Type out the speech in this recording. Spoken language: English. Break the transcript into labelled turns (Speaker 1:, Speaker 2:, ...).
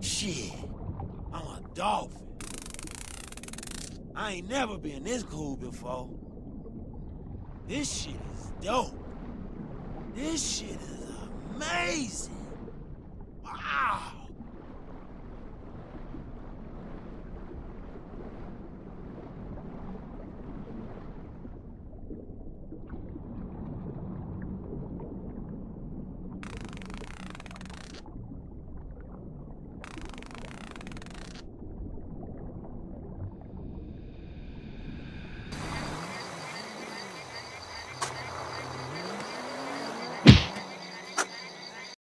Speaker 1: Shit. I'm a dolphin. I ain't never been this cool before. This shit is dope. This shit is amazing.